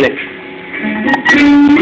it